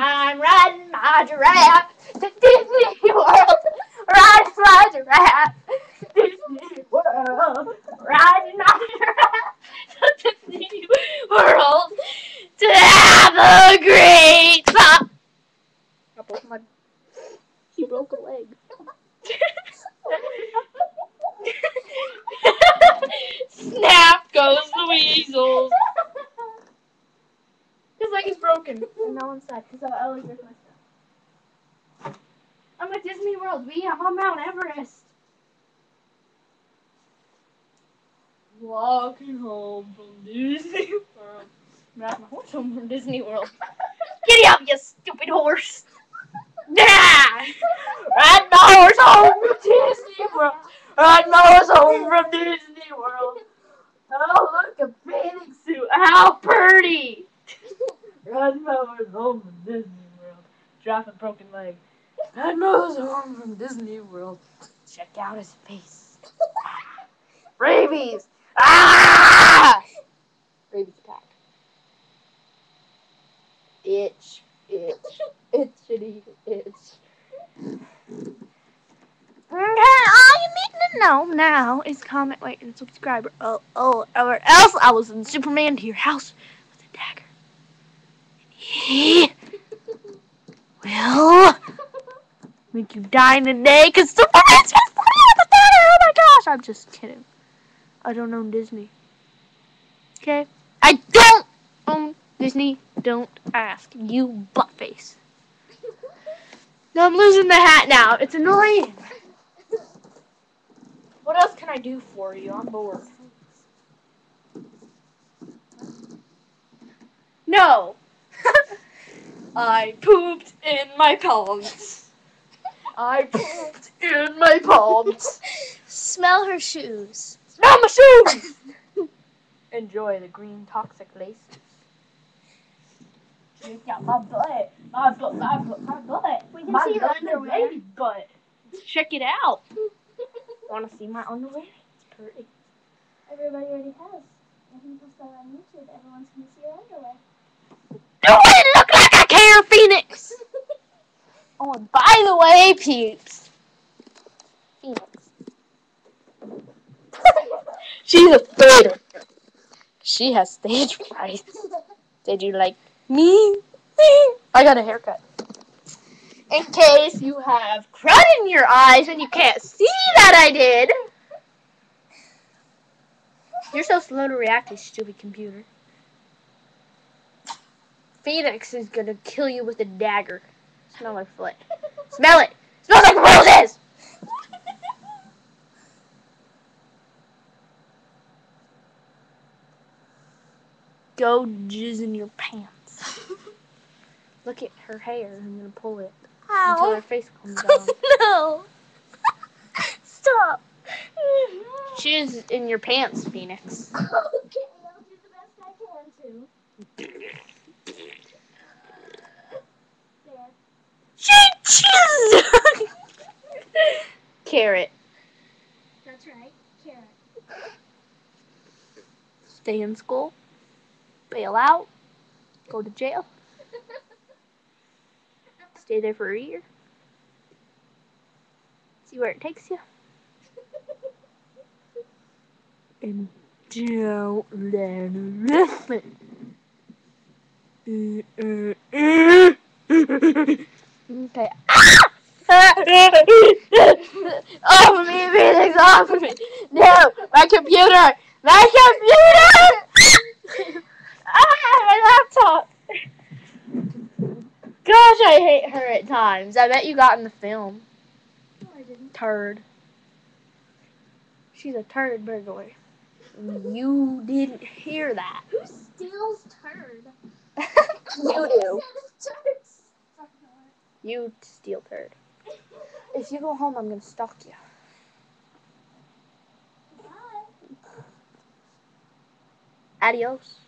I'm riding my giraffe to Disney World. Riding my giraffe to Disney World. Riding my giraffe to Disney World to have a great time. I broke my. He broke a leg. Snap goes the weasels. His leg is broken and no one's sad because I always break my stuff. I'm at Disney World. We I'm on Mount Everest. Walking home from Disney World. I'm riding my horse home from Disney World. Giddy up, you stupid horse! Yeah! Ride my horse home from Disney World. Ride my horse home from Disney World. Oh, look, a bathing suit. How pretty! Ride my home from Disney World. Drop a broken leg. Ride my home from Disney World. Check out his face. Rabies! Ah! Rabies attack. Itch, itch, itchity, itch. All you need to know now is comment, like, and subscribe, or, oh, or else I will send Superman to your house. Will make you die today because Superman's just playing with a dagger. Oh my gosh, I'm just kidding. I don't own Disney. Okay? I don't own Disney. Don't ask. You buttface. No, I'm losing the hat now. It's annoying. What else can I do for you? I'm bored. No. I pooped in my palms. I pooped in my palms. Smell her shoes. Smell my shoes! Enjoy the green toxic lace. Check out my butt. My butt, my butt, my butt. We can my see your butt, underwear. baby butt. Check it out. Want to see my underwear? It's pretty. Everybody already has. I can post that on YouTube. Everyone's gonna see your underwear. Do it look like I Phoenix? Oh, and by the way, peeps. Phoenix. She's a fighter. She has stage fright. Did you like me? I got a haircut. In case you have crud in your eyes and you can't see that I did. You're so slow to react, you stupid computer. Phoenix is gonna kill you with a dagger. Smell my foot. Smell it! smells like roses! Go jizz in your pants. Look at her hair. I'm gonna pull it until her face comes down. no. Stop. Jizz in your pants, Phoenix. okay, I'll do the best I can to. There. She jizzed! Carrot. That's right. Carrot. Stay in school. Bail out. Go to jail. Stay there for a year. See where it takes you. And don't learn nothing. okay. off of me, Phoenix, off of me. No, my computer. My computer! ah, my laptop. Gosh, I hate her at times. I bet you got in the film. No, I didn't. Turd. She's a turd burglar. You didn't hear that. Who steals turd? You do. You steal turd. If you go home, I'm gonna stalk you. Adiós.